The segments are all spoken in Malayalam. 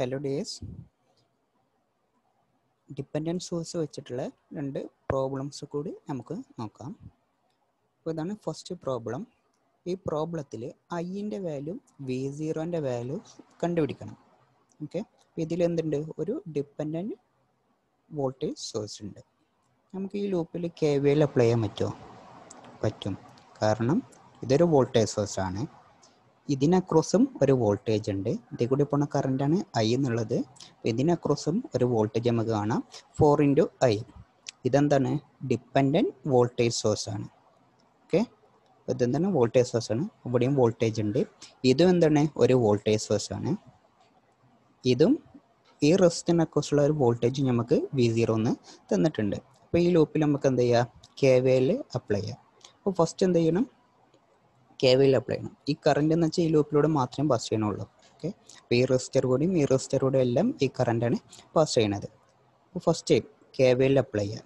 ഹലോ ഡേസ് ഡിപ്പെൻഡന്റ് സോഴ്സ് വെച്ചിട്ടുള്ള രണ്ട് പ്രോബ്ലംസ് കൂടി നമുക്ക് നോക്കാം. അപ്പോൾ ഇതാണ് ഫസ്റ്റ് പ്രോബ്ലം. ഈ പ്രോബ്ലത്തിൽ ഐന്റെ വാല്യൂ വി സീറോന്റെ വാല്യൂ കണ്ടുപിടിക്കണം. ഓക്കെ ഇതിൽ എന്തുണ്ട്? ഒരു ഡിപ്പെൻഡന്റ് വോൾട്ടേജ് സോഴ്സ് ഉണ്ട്. നമുക്ക് ഈ ലൂപ്പിൽ കെ വി എൽ അപ്ലൈ ചെയ്യാൻ പറ്റുമോ പറ്റും. കാരണം ഇതൊരു വോൾട്ടേജ് സോഴ്സ് ആണ്. ഇതിനക്രോസും ഒരു വോൾട്ടേജ് ഉണ്ട്. ഇതിൽ കൂടി പോണ കറണ്ടാണ് ഐ എന്നുള്ളത്. ഇതിനക്രോസും ഒരു വോൾട്ടേജ് നമുക്ക് കാണാം. ഫോർ ഇന്റു ഐ ഇതെന്താണ്? ഡിപ്പെൻഡന്റ് വോൾട്ടേജ് സോഴ്സ് ആണ്. ഓക്കെ ഇതെന്താണ്? വോൾട്ടേജ് സോഴ്സ് ആണ്. ഇവിടെയും വോൾട്ടേജ് ഉണ്ട്. ഇതും എന്താണ്? ഒരു വോൾട്ടേജ് സോഴ്സ് ആണ്. ഇതും ഈ റെസിസ്റ്റിനക്രോസുള്ള ഒരു വോൾട്ടേജ് നമുക്ക് വി സീറോ എന്ന് തന്നിട്ടുണ്ട്. അപ്പോൾ ഈ ലൂപ്പിൽ നമുക്ക് എന്ത് ചെയ്യാം? കെ വി അപ്ലൈ ചെയ്യാം. അപ്പോൾ ഫസ്റ്റ് എന്ത് ചെയ്യണം? കെ വൈയിൽ അപ്ലൈ ചെയ്യണം. ഈ കറണ്ട് എന്ന് വെച്ചാൽ ഈ ലൂപ്പിലൂടെ മാത്രമേ പാസ് ചെയ്യണുള്ളൂ. ഓക്കെ അപ്പോൾ ഈ റെസിസ്റ്റർ കൂടിയും ഈ റെസിസ്റ്റർ കൂടെ എല്ലാം ഈ കറണ്ടാണ് പാസ് ചെയ്യണത്. അപ്പോൾ ഫസ്റ്റ് കെ വൈയിൽ അപ്ലൈ ചെയ്യാം.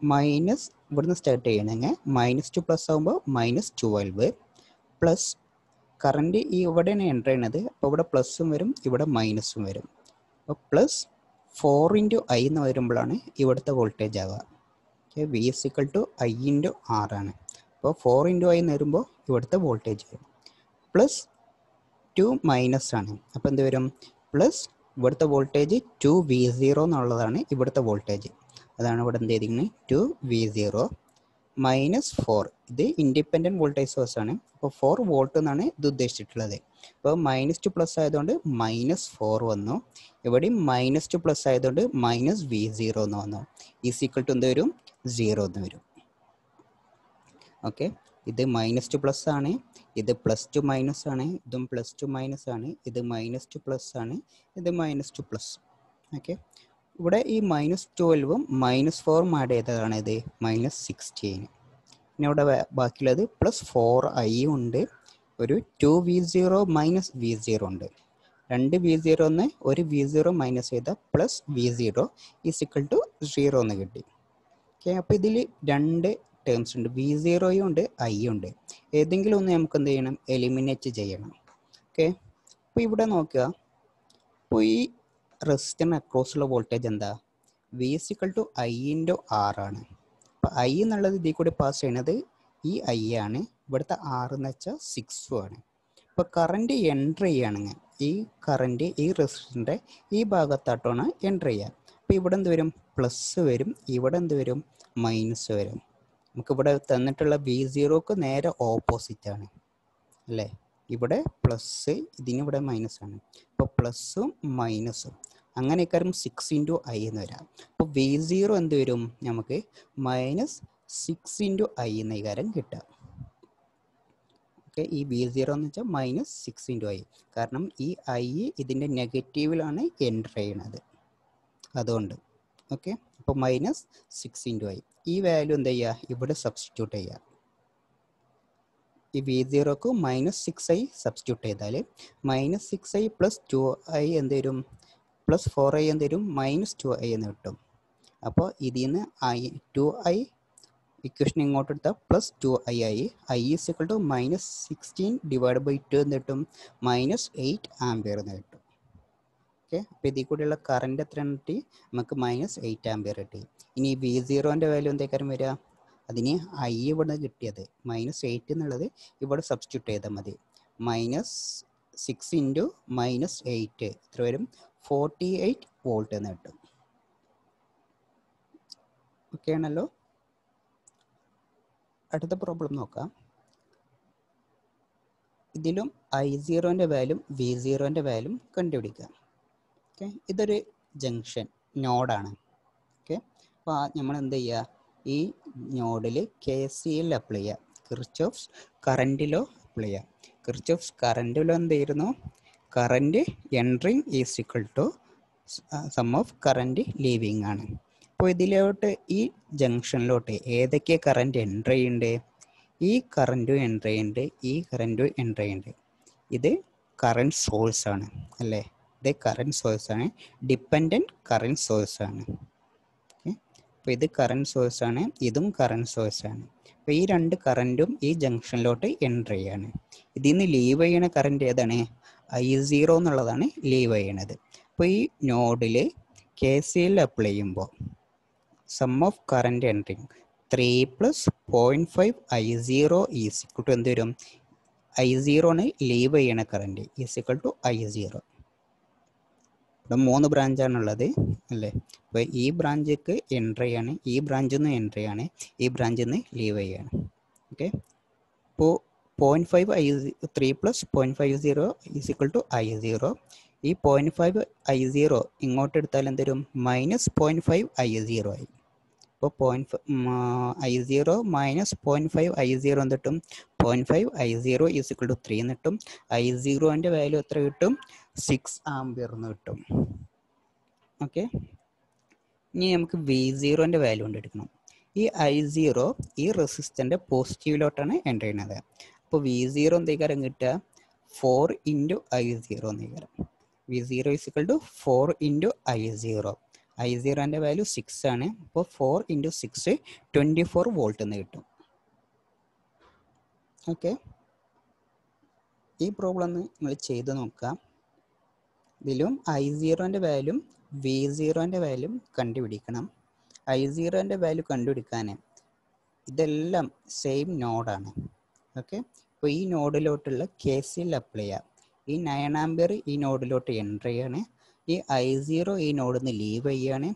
മൈനസ് ഇവിടുന്ന് സ്റ്റാർട്ട് ചെയ്യണമെങ്കിൽ മൈനസ് ടു പ്ലസ് ആകുമ്പോൾ മൈനസ് ട്വൽവ് പ്ലസ് കറണ്ട് ഈ ഇവിടെയാണ് എന്റർ ചെയ്യണത്. അപ്പോൾ ഇവിടെ പ്ലസ്സും വരും ഇവിടെ മൈനസും വരും. അപ്പോൾ പ്ലസ് ഫോർ ഇന്റു ഐ എന്ന് വരുമ്പോഴാണ് ഇവിടുത്തെ വോൾട്ടേജ് ആവുക. Okay V is equal to I into ആറാണ് അപ്പോൾ ഫോർ ഇന്റു ഐ എന്ന് വരുമ്പോൾ ഇവിടുത്തെ വോൾട്ടേജ് വരും പ്ലസ് ടു മൈനസ് ആണ്. അപ്പോൾ എന്ത് വരും? പ്ലസ് ഇവിടുത്തെ വോൾട്ടേജ് ടു വി സീറോ എന്നുള്ളതാണ് ഇവിടുത്തെ വോൾട്ടേജ് അതാണ് ഇവിടെ എന്ത് ചെയ്തിരിക്കുന്നത്? Two V zero minus four ഇത് ഇൻഡിപെൻഡന്റ് വോൾട്ടേജ് സോഴ്സ് ആണ്. അപ്പോൾ ഫോർ വോൾട്ട് എന്നാണ് ഇത് ഉദ്ദേശിച്ചിട്ടുള്ളത്. അപ്പോൾ മൈനസ് ടു പ്ലസ് ആയതുകൊണ്ട് മൈനസ് ഫോർ വന്നു. ഇവിടെയും മൈനസ് ടു പ്ലസ് ആയതുകൊണ്ട് മൈനസ് വി സീറോ എന്ന് വന്നു. ഈ സീക്വൽ ടു എന്ത് വരും? സീറോ എന്ന് വരും. ഓക്കെ ഇത് മൈനസ് ടു പ്ലസ് ആണ് ഇത് പ്ലസ് ടു മൈനസ് ആണ് ഇതും പ്ലസ് ടു മൈനസ് ആണ് ഇത് മൈനസ് ടു പ്ലസ് ആണ് ഇത് മൈനസ് ടു പ്ലസ് ഓക്കെ ഇവിടെ ഈ മൈനസ് ട്വൽവും മൈനസ് ഫോറും ആഡ് ചെയ്തതാണ് ഇത് മൈനസ് സിക്സ്റ്റീൻ പിന്നെ ഇവിടെ ബാക്കിയുള്ളത് പ്ലസ് ഫോർ ഐ ഉണ്ട് ഒരു two V zero minus V zero ഉണ്ട്. രണ്ട് വി സീറോ എന്ന് ഒരു വി സീറോ മൈനസ് ചെയ്ത plus V zero is equal to zero എന്ന് കിട്ടി. ഓക്കെ അപ്പോൾ ഇതിൽ രണ്ട് ടേംസ് ഉണ്ട്. വി സീറോയും ഉണ്ട് ഐ ഉണ്ട്. ഏതെങ്കിലും ഒന്ന് നമുക്ക് എന്ത് ചെയ്യണം? എലിമിനേറ്റ് ചെയ്യണം. ഓക്കെ അപ്പോൾ ഇവിടെ നോക്കുക. അപ്പോൾ ഈ റെസിസ്റ്ററിന് അക്രോസുള്ള വോൾട്ടേജ് എന്താ? V is equal to I into R ആണ്. അപ്പോൾ ഐ എന്നുള്ളത് ഇതിൽ കൂടി പാസ് ചെയ്യണത് ഈ ഐ ആണ്. ഇവിടുത്തെ ആർ എന്ന് വെച്ചാൽ സിക്സും ആണ്. ഇപ്പോൾ കറണ്ട് എൻട്രി ചെയ്യുകയാണെങ്കിൽ ഈ കറണ്ട് ഈ റെസിസ്റ്ററിന്റെ ഈ ഭാഗത്തായിട്ടാണ് എൻട്രി ചെയ്യുക. അപ്പോൾ ഇവിടെ എന്ത് വരും? പ്ലസ് വരും. ഇവിടെ എന്ത് വരും? മൈനസ് വരും. നമുക്കിവിടെ തന്നിട്ടുള്ള ബി സീറോക്ക് നേരെ ഓപ്പോസിറ്റ് ആണ്. അല്ലേ? ഇവിടെ പ്ലസ് ഇതിനിവിടെ മൈനസ് ആണ്. അപ്പോൾ പ്ലസ്സും മൈനസും അങ്ങനെ കാര്യം സിക്സ് ഇന്റു ഐ എന്ന് വരാം. അപ്പോൾ വി സീറോ എന്ത് വരും? നമുക്ക് മൈനസ് സിക്സ് ഇന്റു ഐ എന്ന കാര്യം കിട്ടാം ഓക്കെ ഈ ബി സീറോ എന്ന് വെച്ചാൽ മൈനസ് സിക്സ് ഇന്റു ഐ കാരണം ഈ ഐ ഇതിന്റെ നെഗറ്റീവിലാണ് എന്റർ ചെയ്യണത്. അതുകൊണ്ട്. ഓക്കെ അപ്പോൾ മൈനസ് സിക്സ് ഇന്റു ഐ ഈ വാല്യൂ എന്ത് ചെയ്യുക ഇവിടെ സബ്സ്റ്റിറ്റ്യൂട്ട് ചെയ്യുക ഈ വി സീറോക്ക് മൈനസ് സിക്സ് ഐ സബ്സ്റ്റിറ്റ്യൂട്ട് ചെയ്താൽ minus six I plus two I എന്ത് വരും? പ്ലസ് ഫോർ ഐ എന്ത് വരും? മൈനസ് ടു ഐ എന്ന് കിട്ടും. അപ്പോൾ ഇതിൽ നിന്ന് ഐ ടു ഐ ഇക്വേഷൻ ഇങ്ങോട്ട് എടുത്താൽ പ്ലസ് ടു ഐ ആയി. I is equal to minus sixteen divide by two എന്ന് കിട്ടും. മൈനസ് എയ്റ്റ് ആംബിയർ എന്ന് കിട്ടും. ഓക്കെ അപ്പോൾ ഇതിൽ കൂടെയുള്ള കറണ്ട് എത്ര കിട്ടി? നമുക്ക് മൈനസ് എയ്റ്റ് ആമ്പിയർ കിട്ടി. ഇനി വി സീറോന്റെ വാല്യൂ എന്തേക്കാരം വരിക അതിന് ഐ ഇവിടെ കിട്ടിയത് മൈനസ് എയ്റ്റ് എന്നുള്ളത് ഇവിടെ സബ്സ്റ്റിറ്റ്യൂട്ട് ചെയ്താൽ മതി. Minus six into minus eight എത്ര വരും? ഫോർട്ടി എയ്റ്റ് വോൾട്ട് എന്ന് കിട്ടും. ഓക്കെ ആണല്ലോ? അടുത്ത പ്രോബ്ലം നോക്കാം. ഇതിലും ഐ സീറോന്റെ വാല്യൂ വി സീറോന്റെ വാല്യൂ കണ്ടുപിടിക്കുക ഓക്കെ. ഇതൊരു ജംഗ്ഷൻ നോഡാണ്. ഓക്കെ. അപ്പോൾ നമ്മൾ എന്ത് ചെയ്യുക ഈ നോഡിൽ കെ സി എൽ അപ്ലൈ ചെയ്യുക കിർച്ചോഫ്സ് കറന്റിലോ അപ്ലൈ ചെയ്യുക കിർച്ചോഫ്സ് കറന്റിലോ എന്ത് ചെയ്യുന്നു? Current entering is equal to sum of current leaving ആണ്. അപ്പോൾ ഇതിലോട്ട് ഈ ജംഗ്ഷനിലോട്ട് ഏതൊക്കെ കറന്റ് എന്റർ ചെയ്യുന്നുണ്ട് ഈ കറന്റും എന്റർ ചെയ്യുന്നുണ്ട് ഈ കറന്റും എന്റർ ചെയ്യുന്നുണ്ട് ഇത് കറന്റ് സോഴ്സ് ആണ് അല്ലേ? ഇത് കറണ്ട് സോഴ്സ് ആണ്. ഡിപ്പെൻഡന്റ് കറണ്ട് സോഴ്സ് ആണ്. അപ്പോൾ ഇത് കറണ്ട് സോഴ്സ് ആണ് ഇതും കറണ്ട് സോഴ്സ് ആണ്. അപ്പോൾ ഈ രണ്ട് കറന്റും ഈ ജംഗ്ഷനിലോട്ട് എന്റർ ചെയ്യാണ്. ഇതിൽ നിന്ന് ലീവ് ചെയ്യണ കറന്റ് ഏതാണ്? ഐ സീറോ എന്നുള്ളതാണ് ലീവ് ചെയ്യണത്. അപ്പോൾ ഈ നോഡിൽ കെ സി എൽ അപ്ലൈ ചെയ്യുമ്പോൾ sum of current entering three plus point five I zero is equal to എന്ത് വരും? ഐ സീറോന് ലീവ് ചെയ്യണ current is equal to I zero ഇവിടെ മൂന്ന് ബ്രാഞ്ചാണുള്ളത് അല്ലേ? അപ്പോൾ ഈ ബ്രാഞ്ചിക്ക് എൻട്രി ആണ്. ഈ ബ്രാഞ്ചിൽ നിന്ന് എൻട്രി ആണ്. ഈ ബ്രാഞ്ചിൽ നിന്ന് ലീവ് ചെയ്യാണ് ഓക്കെ ഇപ്പോൾ point five I three plus point five zero is equal to I zero ഈ പോയിന്റ് ഫൈവ് ഐ സീറോ ഇങ്ങോട്ട് എടുത്താൽ എന്തരും minus point five I zero ആയി. അപ്പോൾ point I zero minus point five I zero എന്നിട്ടും point five I zero is equal to three എന്നിട്ടും ഐ സീറോന്റെ വാല്യൂ എത്ര കിട്ടും? സിക്സ് ആംബിയർ എന്ന് കിട്ടും. ഓക്കെ ഇനി നമുക്ക് വി സീറോന്റെ വാല്യൂ എടുക്കണം ഈ ഐ സീറോ ഈ റെസിസ്റ്റന്റെ പോസിറ്റീവിലോട്ടാണ് എന്റർ ചെയ്യുന്നത്. അപ്പോൾ വി സീറോ എന്തേക്കാരം കിട്ടുക? Four into I zero എന്നേക്കാരം V zero is equal to four into I zero I സീറോന്റെ value six ആണ്. അപ്പോൾ four into six twenty four volt എന്ന് കിട്ടും. ഓക്കെ ഈ പ്രോബ്ലം നിങ്ങൾ ചെയ്ത് നോക്കാം ഇതിലും ഐ സീറോന്റെ വാല്യൂം വി സീറോന്റെ വാല്യൂം കണ്ടുപിടിക്കണം. ഐ സീറോന്റെ വാല്യൂ കണ്ടുപിടിക്കാൻ ഇതെല്ലാം സെയിം നോഡാണ് ഓക്കെ അപ്പോൾ ഈ നോഡിലോട്ടുള്ള കെ സി എൽ അപ്ലൈ ചെയ്യാം. ഈ നയൻ ആംബിയർ ഈ നോഡിലോട്ട് എന്റർ ചെയ്യാണ്. ഈ ഐ സീറോ ഈ നോഡിൽ നിന്ന് ലീവ് ചെയ്യാണ്.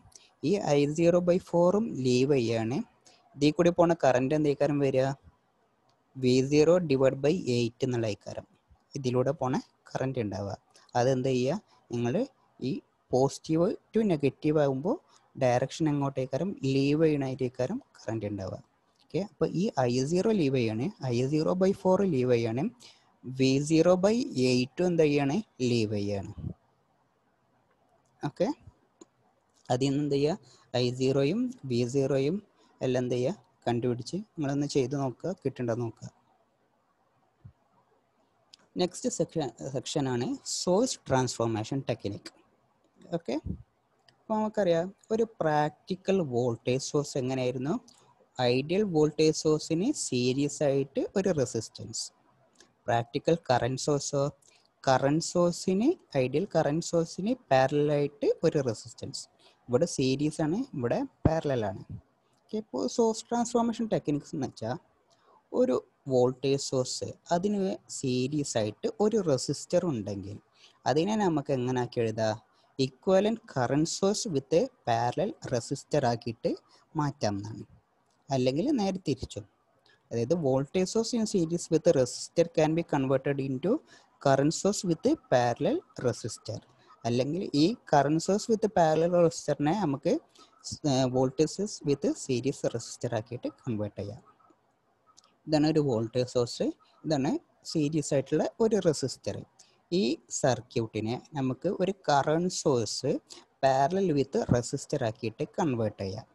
ഈ ഐ സീറോ ബൈ ഫോറും ലീവ് ചെയ്യാണ്. ഇതിൽ കൂടി പോണ കറണ്ട് എന്തേക്കാരം വരിക? V zero divide by eight എന്നുള്ള ഇക്കാരം ഇതിലൂടെ പോണ കറണ്ട് ഉണ്ടാവുക അതെന്ത് ചെയ്യുക? നിങ്ങൾ ഈ പോസിറ്റീവ് ടു നെഗറ്റീവ് ആകുമ്പോൾ ഡയറക്ഷൻ എങ്ങോട്ടേക്കാരും ലീവ് ചെയ്യണേക്കാരും കറണ്ട് ഉണ്ടാവുക ഓക്കെ അപ്പോൾ ഈ ഐ സീറോ ലീവ് ചെയ്യാണ്. I zero by four leave ചെയ്യാണ്. വി സീറോ ബൈ എയ്റ്റും എന്ത് ചെയ്യാണ്? ലീവ് ചെയ്യാണ്. ഓക്കെ അതിൽ നിന്ന് എന്ത് ചെയ്യുക? ഐ സീറോയും വി സീറോയും എല്ലാം എന്ത് ചെയ്യുക? കണ്ടുപിടിച്ച് നിങ്ങളൊന്ന് ചെയ്ത് നോക്കുക. കിട്ടേണ്ടത് നോക്കുക. നെക്സ്റ്റ് സെക്ഷൻ സെക്ഷനാണ് സോഴ്സ് ട്രാൻസ്ഫോർമേഷൻ ടെക്നിക് ഓക്കെ അപ്പോൾ നമുക്കറിയാം ഒരു പ്രാക്ടിക്കൽ വോൾട്ടേജ് സോഴ്സ് എങ്ങനെയായിരുന്നു? ഐഡിയൽ വോൾട്ടേജ് സോഴ്സിന് സീരീസ് ആയിട്ട് ഒരു റെസിസ്റ്റൻസ് പ്രാക്ടിക്കൽ കറണ്ട് സോഴ്സോ കറണ്ട് സോഴ്സിന് ഐഡിയൽ കറണ്ട് സോഴ്സിന് പാരലായിട്ട് ഒരു റെസിസ്റ്റൻസ് ഇവിടെ സീരീസ് ആണ് ഇവിടെ പാരലാണ് ഇപ്പോൾ സോഴ്സ് ട്രാൻസ്ഫോർമേഷൻ ടെക്നിക്സ് എന്ന് വെച്ചാൽ ഒരു വോൾട്ടേജ് സോഴ്സ്. അതിന് സീരീസ് ആയിട്ട് ഒരു റെസിസ്റ്റർ ഉണ്ടെങ്കിൽ അതിനെ നമുക്ക് എങ്ങനെ ആക്കി എഴുതാം equivalent current source with parallel resistor ആക്കിയിട്ട് മാറ്റാം എന്നാണ്. അല്ലെങ്കിൽ നേരെ തിരിച്ചും. അതായത് voltage source in series with resistor can be converted into current source with parallel resistor അല്ലെങ്കിൽ ഈ കറണ്ട് സോഴ്സ് വിത്ത് പാരലൽ റെസിസ്റ്ററിനെ നമുക്ക് voltage source with series resistor ആക്കിയിട്ട് കൺവേർട്ട് ചെയ്യാം. ഇതാണ് ഒരു വോൾട്ടേജ് സോഴ്സ്. ഇതാണ് സീരീസ് ആയിട്ടുള്ള ഒരു റെസിസ്റ്റർ ഈ സർക്യൂട്ടിനെ നമുക്ക് ഒരു current source parallel with resistor ആക്കിയിട്ട് കൺവേർട്ട് ചെയ്യാം.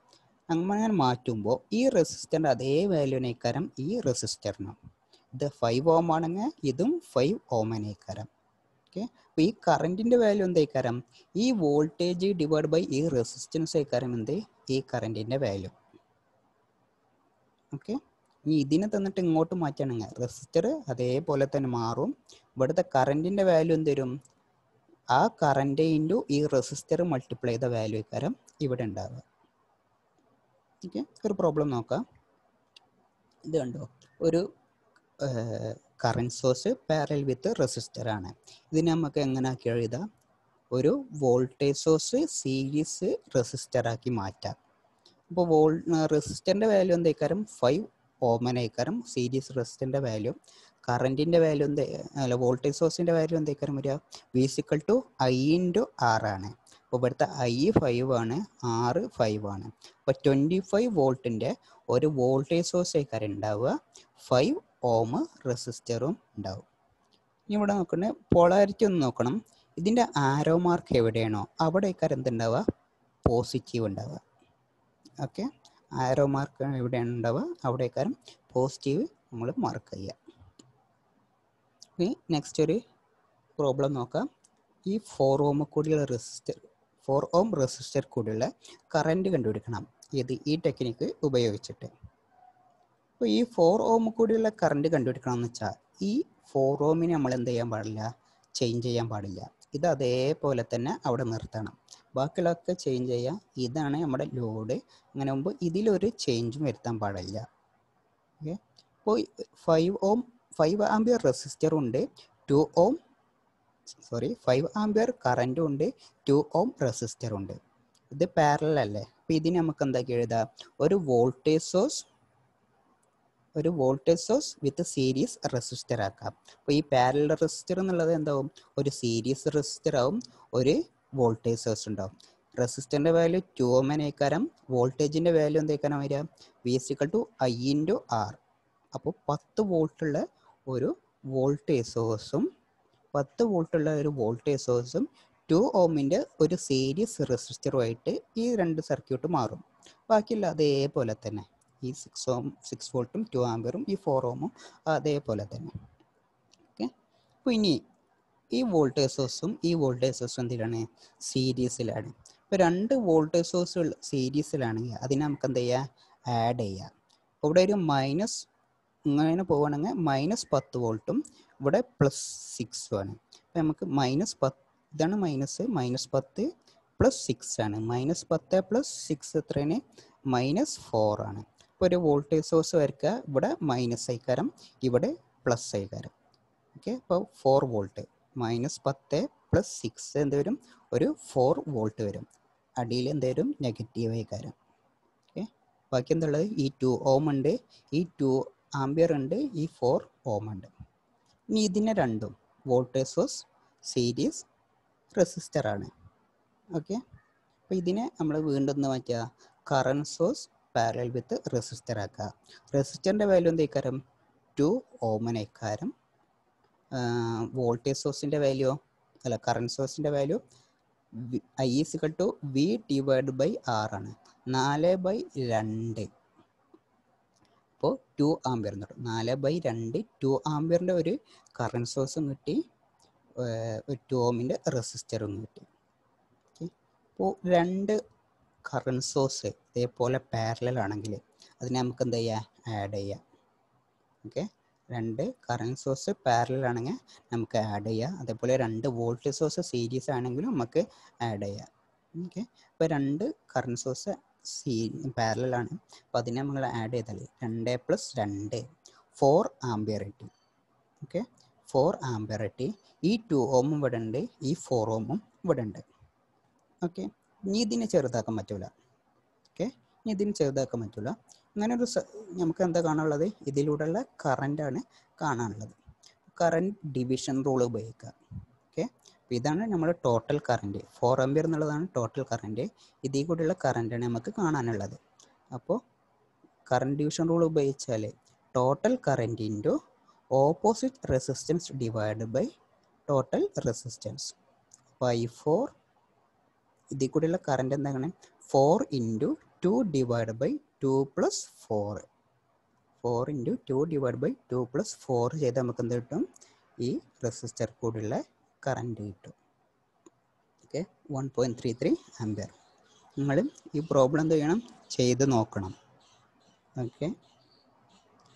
അങ്ങനെ മാറ്റുമ്പോൾ ഈ റെസിസ്റ്ററിന്റെ അതേ വാല്യൂനേക്കാരം ഈ റെസിസ്റ്ററിനും ഇത് ഫൈവ് ഓം ആണെങ്കിൽ ഇതും ഫൈവ് ഓമനേക്കാരം ഓക്കെ അപ്പോൾ ഈ കറന്റിന്റെ വാല്യൂ എന്തേക്കാരം? ഈ വോൾട്ടേജ് ഡിവൈഡ് ബൈ ഈ റെസിസ്റ്റൻസ് ഏക്കാരം എന്ത്? ഈ കറന്റിന്റെ വാല്യൂ ഓക്കെ ഇനി ഇതിനെ തന്നിട്ട് ഇങ്ങോട്ട് മാറ്റുകയാണെങ്കിൽ റെസിസ്റ്റർ അതേപോലെ തന്നെ മാറും. ഇവിടുത്തെ കറണ്ടിന്റെ വാല്യൂ എന്ത് വരും? ആ കറണ്ട് ഇന്റു ഈ റെസിസ്റ്റർ മൾട്ടിപ്ലൈ ചെയ്ത വാല്യൂ കാരം ഇവിടെ ഉണ്ടാവുക. ഓക്കെ ഒരു പ്രോബ്ലം നോക്കാം. ഇത് കണ്ടോ? ഒരു current source parallel with resistor ആണ്. ഇതിനെ നമുക്ക് എങ്ങനെ ആക്കി എഴുതാം. ഒരു വോൾട്ടേജ് സോഴ്സ് സീരീസ് റെസിസ്റ്റർ ആക്കി മാറ്റാം. അപ്പോൾ വോൾ റെസിസ്റ്ററിന്റെ വാല്യൂ എന്തേക്കാരം ഫൈവ് ഓമനേക്കാരം സീരീസ് റെസിസ്റ്റന്റെ വാല്യൂ കറണ്ടിന്റെ വാല്യൂ എന്ത് അല്ല വോൾട്ടേജ് സോഴ്സിന്റെ വാല്യൂ എന്തേക്കാരം വരിക? V is equal to I into R ആണ്. അപ്പോൾ ഇവിടുത്തെ ഐ ഫൈവ് ആണ് ആറ് ഫൈവ് ആണ്. അപ്പോൾ ട്വന്റി ഫൈവ് വോൾട്ടിന്റെ ഒരു വോൾട്ടേജ് സോഴ്സ് ആയിക്കാരം ഉണ്ടാവുക ഫൈവ് ഓം റെസിസ്റ്ററും ഉണ്ടാവും ഇനി ഇവിടെ നോക്കണേ പോളാരിറ്റി ഒന്ന് നോക്കണം. ഇതിന്റെ ആരോ മാർക്ക് എവിടെയാണോ അവിടെ ആയിക്കാരം എന്തുണ്ടാവുക? പോസിറ്റീവ് ഉണ്ടാവുക. ഓക്കെ ആരോ മാർക്ക് എവിടെയാണ് ഉണ്ടാവുക അവിടെ പോസിറ്റീവ് നമ്മൾ മാർക്ക് ചെയ്യുക. ഇനി നെക്സ്റ്റ് ഒരു പ്രോബ്ലം നോക്കാം. ഈ ഫോർ ഓം കൂടിയുള്ള റെസിസ്റ്റർ ഫോർ ഓം റെസിസ്റ്റർ കൂടിയുള്ള കറന്റ് കണ്ടുപിടിക്കണം. ഇത് ഈ ടെക്നിക്ക് ഉപയോഗിച്ചിട്ട്. അപ്പോൾ ഈ ഫോർ ഓം കൂടിയുള്ള കറണ്ട് കണ്ടുപിടിക്കണം എന്ന് വെച്ചാൽ ഈ ഫോർ ഓമിനെ നമ്മൾ എന്ത് ചെയ്യാൻ പാടില്ല? ചേഞ്ച് ചെയ്യാൻ പാടില്ല. ഇത് അതേപോലെ തന്നെ അവിടെ നിർത്തണം. ബാക്കിയുള്ളതൊക്കെ ചേഞ്ച് ചെയ്യാം. ഇതാണ് നമ്മുടെ ലോഡ് അങ്ങനെ ആകുമ്പോൾ ഇതിലൊരു ചേഞ്ചും വരുത്താൻ പാടില്ല. ഓക്കെ അപ്പോൾ five ohm five ampere resistor ഉണ്ട്. Two ohm sorry five ampere കറന്റും ഉണ്ട്. ടു ഓം റെസിസ്റ്റർ ഉണ്ട്. ഇത് പാരലൽ അല്ലേ? അപ്പോൾ ഇതിന് നമുക്ക് എന്താക്കി എഴുതാം? ഒരു വോൾട്ടേജ് സോഴ്സ് ഒരു voltage source with series resistor ആക്കാം. അപ്പോൾ ഈ പാരലൽ റെസിസ്റ്റർ എന്നുള്ളത് എന്താവും? ഒരു സീരീസ് റെസിസ്റ്റർ ആവും. ഒരു വോൾട്ടേജ് സോഴ്സ് ഉണ്ടാവും. റെസിസ്റ്ററിന്റെ വാല്യൂ ടു ഓം എൻ ഏക്കാരം. വോൾട്ടേജിന്റെ വാല്യൂ എന്തേക്കാരം വരിക? V is equal to I into R അപ്പോൾ പത്ത് വോൾട്ടുള്ള ഒരു വോൾട്ടേജ് സോഴ്സും പത്ത് വോൾട്ടുള്ള ഒരു വോൾട്ടേജ് സോഴ്സും ടു ഓമിന്റെ ഒരു സീരീസ് റെസിസ്റ്ററുമായിട്ട് ഈ രണ്ട് സർക്യൂട്ട് മാറും. ബാക്കിയുള്ള അതേപോലെ തന്നെ. ഈ സിക്സ് ഓം സിക്സ് വോൾട്ടും ടു ആംബിയറും ഈ ഫോർ ഓമും അതേപോലെ തന്നെ. ഓക്കെ അപ്പോൾ ഇനി ഈ വോൾട്ടേജ് സോഴ്സും ഈ വോൾട്ടേജ് സോഴ്സും എന്തിലാണ്? സീരീസിലാണ് ഇപ്പോൾ രണ്ട് വോൾട്ടേജ് സോഴ്സുകൾ സീരീസിലാണെങ്കിൽ അതിനെ നമുക്ക് എന്ത് ചെയ്യാം? ആഡ് ചെയ്യാം. ഇവിടെ ഒരു മൈനസ് ഇങ്ങനെ പോവുകയാണെങ്കിൽ മൈനസ് പത്ത് വോൾട്ടും ഇവിടെ പ്ലസ് സിക്സും ആണ്. അപ്പോൾ നമുക്ക് മൈനസ് പത്ത് ഇതാണ് മൈനസ് മൈനസ് പത്ത് പ്ലസ് സിക്സ് ആണ്. മൈനസ് പത്ത് പ്ലസ് സിക്സ് എത്രയാണ്? മൈനസ് ഫോർ ആണ്. ഇപ്പോൾ ഒരു വോൾട്ടേജ് സോഴ്സ് വരയ്ക്കുക. ഇവിടെ മൈനസ് ആയിക്കാരം ഇവിടെ പ്ലസ് ആയിക്കാരം. ഓക്കെ അപ്പോൾ ഫോർ വോൾട്ട് മൈനസ് പത്ത് പ്ലസ് സിക്സ് എന്ത് വരും? ഒരു ഫോർ വോൾട്ട് വരും. അടിയിൽ എന്ത് വരും? നെഗറ്റീവ് കാര്യം ഓക്കെ ബാക്കി എന്തുള്ളത്? ഈ ടു ഓം ഉണ്ട്. ഈ ടു ആംബിയർ ഉണ്ട്. ഈ ഫോർ ഓം ഉണ്ട്. ഇനി ഇതിനെ രണ്ടും വോൾട്ടേജ് സോഴ്സ് സീരീസ് റെസിസ്റ്റർ ആണ്. ഓക്കെ അപ്പോൾ ഇതിനെ നമ്മൾ വീണ്ടും ഒന്ന് മാറ്റുക? Current source parallel with resistor ആക്കുക. റെസിസ്റ്ററിന്റെ വാല്യൂ എന്തേക്കാരം ടു ഓമനേക്കാരം വോൾട്ടേജ് സോഴ്സിന്റെ വാല്യൂ അല്ല കറണ്ട് സോഴ്സിന്റെ value I is equal to V divide by R ആണ്. നാല് ബൈ രണ്ട്. അപ്പോൾ ടു ആംബിയർ എന്ന് പറയും നാല് ബൈ രണ്ട് ടു ആംബിയറിന്റെ ഒരു കറണ്ട് സോഴ്സും കിട്ടി. ടു ഓമിന്റെ റെസിസ്റ്ററും കിട്ടി. ഓക്കെ അപ്പോൾ രണ്ട് കറണ്ട് സോഴ്സ് ഇതേപോലെ പാരലൽ ആണെങ്കിൽ അതിനെ നമുക്ക് എന്ത് ചെയ്യാം? ആഡ് ചെയ്യാം. ഓക്കെ രണ്ട് കറണ്ട് സോഴ്സ് പാരലൽ ആണെങ്കിൽ നമുക്ക് ആഡ് ചെയ്യാം. അതേപോലെ രണ്ട് വോൾട്ട് സോഴ്സ് സീരീസ് ആണെങ്കിലും നമുക്ക് ആഡ് ചെയ്യാം. ഓക്കെ അപ്പോൾ രണ്ട് കറണ്ട് സോഴ്സ് സീ പാരലാണ് അപ്പോൾ അതിനെ നമ്മൾ ആഡ് ചെയ്താൽ രണ്ട് പ്ലസ് രണ്ട് ഫോർ കിട്ടി. ഓക്കെ ഫോർ കിട്ടി. ഈ ടു ഓമും ഇവിടെ ഉണ്ട്. ഈ ഫോർ ഓമും ഇവിടെ ഉണ്ട്. ഓക്കെ ഇനി ഇതിനെ ചെറുതാക്കാൻ പറ്റൂല. ഓക്കെ ഇനി ഇതിനെ ചെറുതാക്കാൻ പറ്റൂല. അങ്ങനെ ഒരു നമുക്ക് എന്താ കാണാനുള്ളത്? ഇതിലൂടെയുള്ള കറന്റാണ് കാണാനുള്ളത്. കറന്റ് ഡിവിഷൻ റൂൾ ഉപയോഗിക്കുക. ഓക്കെ? അപ്പോൾ ഇതാണ് നമ്മുടെ ടോട്ടൽ കറന്റ് ഫോർ ആംബിയർ എന്നുള്ളതാണ് ടോട്ടൽ കറന്റ് ഇതിൽ കൂടെയുള്ള കറന്റാണ് നമുക്ക് കാണാനുള്ളത്. അപ്പോൾ കറന്റ് ഡിവിഷൻ റൂൾ ഉപയോഗിച്ചാൽ total current into opposite resistance divide by total resistance. അപ്പോൾ ഫോർ ഇതിൽ കൂടെയുള്ള കറന്റ് എന്താണ് four into two divide by two plus four four into two divide by two plus four ചെയ്ത് നമുക്ക് എന്ത് കിട്ടും? ഈ റെസിസ്റ്റർ കൂടെയുള്ള കറണ്ട് കിട്ടും. Okay one point three three ampere നിങ്ങൾ ഈ പ്രോബ്ലം എന്ത് ചെയ്യണം? ചെയ്ത് നോക്കണം. ഓക്കെ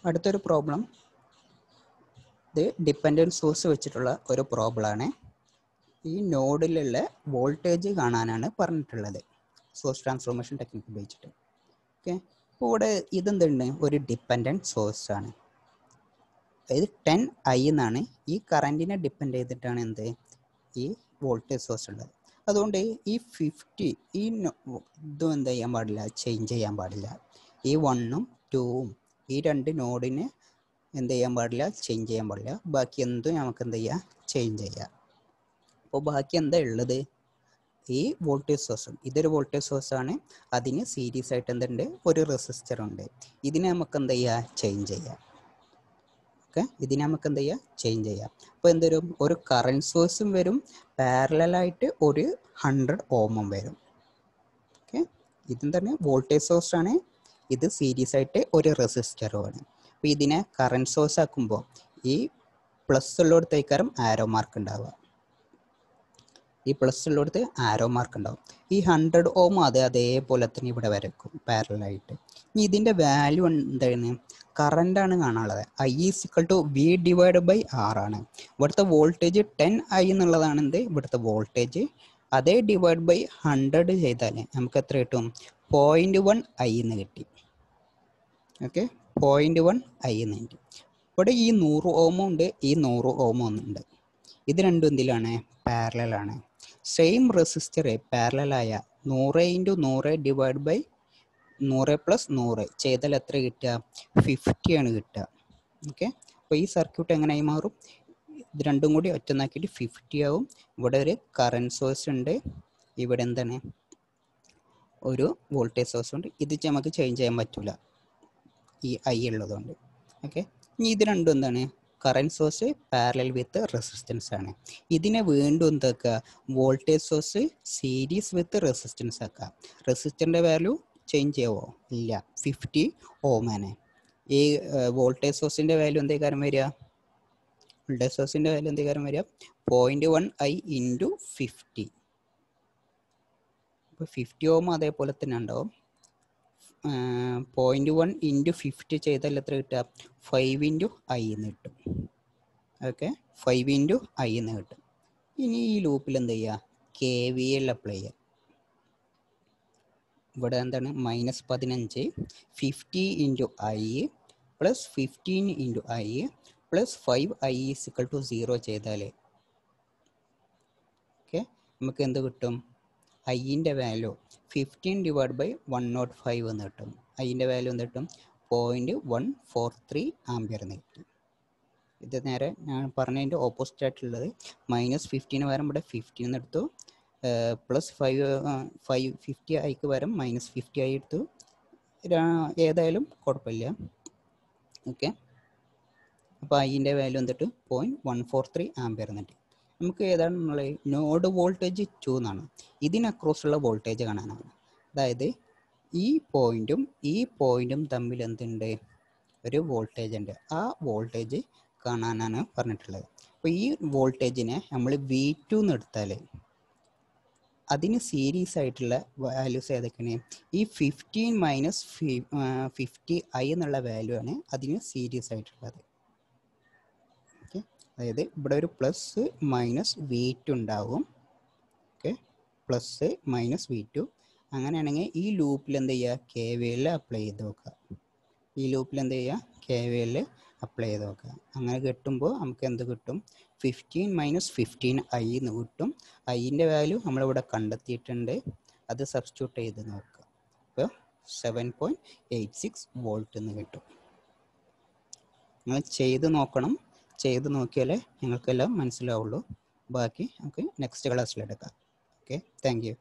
അടുത്തൊരു പ്രോബ്ലം ഇത് ഡിപ്പെൻഡന്റ് സോഴ്സ് വെച്ചിട്ടുള്ള ഒരു പ്രോബ്ലമാണ് ഈ നോഡിലുള്ള വോൾട്ടേജ് കാണാനാണ് പറഞ്ഞിട്ടുള്ളത്. സോഴ്സ് ട്രാൻസ്ഫോർമേഷൻ ടെക്നിക്ക് ഉപയോഗിച്ചിട്ട്. ഓക്കെ ഇവിടെ ഇതെന്തുണ്ട് ഒരു ഡിപ്പെൻഡന്റ് ആണ്. അതായത് ടെൻ ഐ എന്നാണ് ഈ കറന്റിനെ ഡിപ്പെൻഡ് ചെയ്തിട്ടാണ് എന്ത്? ഈ വോൾട്ടേജ് സോഴ്സ് ഉള്ളത്. അതുകൊണ്ട് ഈ ഫിഫ്റ്റി ഈ ഇതും എന്ത് ചെയ്യാൻ പാടില്ല ചേഞ്ച് ചെയ്യാൻ പാടില്ല. ഈ വണ്ണും ടൂവും ഈ രണ്ട് നോഡിനെ എന്ത് ചെയ്യാൻ പാടില്ല ചേഞ്ച് ചെയ്യാൻ പാടില്ല. ബാക്കി എന്തും നമുക്ക് എന്ത് ചെയ്യാം? ചേഞ്ച് ചെയ്യാം. അപ്പോൾ ബാക്കി എന്താ ഉള്ളത്? ഈ വോൾട്ടേജ് സോഴ്സും ഇതൊരു വോൾട്ടേജ് സോഴ്സ് ആണ്. അതിന് സീരീസ് ആയിട്ട് എന്തുണ്ട്? ഒരു റെസിസ്റ്റർ ഉണ്ട്. ഇതിനെ നമുക്ക് എന്ത് ചെയ്യുക ചേഞ്ച് ചെയ്യാം. ഓക്കെ ഇതിനെ നമുക്ക് എന്ത് ചെയ്യാം? ചേഞ്ച് ചെയ്യാം. അപ്പോൾ എന്തൊരു ഒരു കറണ്ട് സോഴ്സും വരും. പാരലായിട്ട് ഒരു ഹൺഡ്രഡ് ഓമും വരും. ഓക്കെ ഇതെന്താണ് വോൾട്ടേജ് സോഴ്സ് ആണ്. ഇത് സീരീസ് ആയിട്ട് ഒരു റെസിസ്റ്ററുമാണ് അപ്പോൾ ഇതിനെ കറണ്ട് സോഴ്സ് ആക്കുമ്പോൾ ഈ പ്ലസ് ഉള്ളിടത്തേക്കാരും ആരോ മാർക്ക് ഉണ്ടാവുക. ഈ പ്ലസ് ഉള്ളിടത്ത് ആരോ മാർക്ക് ഉണ്ടാവും. ഈ ഹൺഡ്രഡ് ഓം അത് അതേപോലെ തന്നെ ഇവിടെ വരക്കും പാരലായിട്ട് ഇനി ഇതിന്റെ വാല്യൂ എന്താണ്? കറന്റാണ് കാണാനുള്ളത്. I is equal to V divide by R ആണ്. ഇവിടുത്തെ വോൾട്ടേജ് ടെൻ ഐ എന്നുള്ളതാണ് എന്ത്? ഇവിടുത്തെ വോൾട്ടേജ് അതേ ഡിവൈഡ് ബൈ ഹൺഡ്രഡ് ചെയ്താൽ നമുക്ക് എത്ര കിട്ടും? പോയിന്റ് വൺ ഐ എന്ന് കിട്ടി. ഓക്കെ പോയിന്റ് വൺ ഐ എന്ന് കിട്ടി. ഇവിടെ ഈ നൂറ് ഓമും ഉണ്ട് ഈ നൂറ് ഓമും ഉണ്ട് ഇത് രണ്ടും എന്തിലാണ്? പാരലാണ് സെയിം റെസിസ്റ്ററെ പാരലായ നൂറ് ഇന്റു നൂറ് ഡിവൈഡ് ബൈ നൂറ് പ്ലസ് നൂറ്. ചെയ്താൽ എത്ര കിട്ടുക? ഫിഫ്റ്റിയാണ് കിട്ടുക. ഓക്കെ അപ്പോൾ ഈ സർക്യൂട്ട് എങ്ങനെയായി മാറും? ഇത് രണ്ടും കൂടി ഒറ്റനാക്കിയിട്ട് ഫിഫ്റ്റി ആവും. ഇവിടെ ഒരു കറണ്ട് സോഴ്സ് ഉണ്ട്. ഇവിടെ എന്താണ്? ഒരു വോൾട്ടേജ് സോഴ്സ് ഉണ്ട്. ഇത് നമുക്ക് ചേഞ്ച് ചെയ്യാൻ പറ്റില്ല ഈ ഐ ഉള്ളതുകൊണ്ട്. ഓക്കെ ഇനി ഇത് രണ്ടും എന്താണ്? Current source parallel with resistance ആണ്. ഇതിനെ വീണ്ടും എന്താക്കുക voltage source series with resistance ആക്കുക. റെസിസ്റ്റന്റെ വാല്യൂ ചേഞ്ച് ചെയ്യാവോ ഇല്ല. ഫിഫ്റ്റി ഓമാണ് ഈ വോൾട്ടേജ് സോഴ്സിന്റെ വാല്യൂ എന്തേ കാരണം വരിക? വോൾട്ടേജ് സോഴ്സിന്റെ വാല്യൂ എന്തേ കാരണം വരിക? Point one I into fifty ഇപ്പോൾ ഫിഫ്റ്റി ഓം അതേപോലെ തന്നെ ഉണ്ടാവും. പോയിന്റ് വൺ ഇന്റു ഫിഫ്റ്റി ചെയ്താൽ എത്ര കിട്ടുക? ഫൈവ് ഇന്റു ഐ എന്ന് കിട്ടും. ഓക്കെ ഫൈവ് ഇന്റു ഐ എന്ന് കിട്ടും. ഇനി ഈ ലൂപ്പിൽ എന്ത് ചെയ്യുക? കെ വി എൽ അപ്ലൈ ചെയ്യുക. ഇവിടെ എന്താണ്? മൈനസ് പതിനഞ്ച് fifty into I plus fifteen into I plus five I is equal to zero ചെയ്താൽ ഓക്കെ നമുക്ക് എന്ത് കിട്ടും? ഐന്റെ value fifteen divide by one nought five എന്ന് കിട്ടും. ഐന്റെ വാല്യൂ എന്ന് കിട്ടും? Point one four three ampere എന്ന് കിട്ടും. ഇത് നേരെ ഞാൻ പറഞ്ഞതിന്റെ ഓപ്പോസിറ്റ് ആയിട്ടുള്ളത് മൈനസ് ഫിഫ്റ്റീന് പകരം ഇവിടെ ഫിഫ്റ്റീൻ എന്ന് എടുത്തു. പ്ലസ് ഫൈവ് ഫൈവ് ഫിഫ്റ്റി ഐക്ക് പകരം മൈനസ് ഫിഫ്റ്റി ആയി എടുത്തു. ഏതായാലും കുഴപ്പമില്ല. ഓക്കെ അപ്പോൾ ഐന്റെ വാല്യൂ എന്നിട്ട് point one four three ampere എന്നിട്ട് നമുക്ക് ഏതാണ് നമ്മൾ നോഡ് വോൾട്ടേജ് ടു എന്നാണ്. ഇതിന് അക്രോസുള്ള വോൾട്ടേജ് കാണാനാണ്. അതായത് ഈ പോയിന്റും ഈ പോയിന്റും തമ്മിൽ എന്തുണ്ട്? ഒരു വോൾട്ടേജ് ഉണ്ട്. ആ വോൾട്ടേജ് കാണാനാണ് പറഞ്ഞിട്ടുള്ളത്. അപ്പോൾ ഈ വോൾട്ടേജിനെ നമ്മൾ വി ടു എന്ന് എടുത്താൽ അതിന് സീരീസ് ആയിട്ടുള്ള വാല്യൂസ് ഏതൊക്കെയാണ്? ഈ ഫിഫ്റ്റീൻ മൈനസ് ഫിഫ്റ്റി ഐ എന്നുള്ള വാല്യൂ ആണ് അതിന് സീരീസ് ആയിട്ടുള്ളത്. അതായത് ഇവിടെ ഒരു പ്ലസ് മൈനസ് വി ടു ഉണ്ടാവും. Okay plus minus V two അങ്ങനെയാണെങ്കിൽ ഈ ലൂപ്പിൽ എന്ത് ചെയ്യുക? കെ വി എൽ അപ്ലൈ ചെയ്ത് നോക്കുക. ഈ ലൂപ്പിൽ എന്ത് ചെയ്യുക? കെ വി എൽ അപ്ലൈ ചെയ്ത് നോക്കുക. അങ്ങനെ കിട്ടുമ്പോൾ നമുക്ക് എന്ത് കിട്ടും? ഫിഫ്റ്റീൻ മൈനസ് ഫിഫ്റ്റീൻ ഐ എന്ന് കിട്ടും. ഐന്റെ വാല്യൂ നമ്മളിവിടെ കണ്ടെത്തിയിട്ടുണ്ട്. അത് സബ്സ്റ്റിറ്റ്യൂട്ട് ചെയ്ത് നോക്കുക. അപ്പോൾ seven point eight six volt എന്ന് കിട്ടും. നിങ്ങൾ ചെയ്ത് നോക്കണം. ചെയ്ത് നോക്കിയാലേ നിങ്ങൾക്കെല്ലാം മനസ്സിലാവുള്ളൂ. ബാക്കി നമുക്ക് നെക്സ്റ്റ് ക്ലാസ്സിലെടുക്കാം ഓക്കെ താങ്ക് യു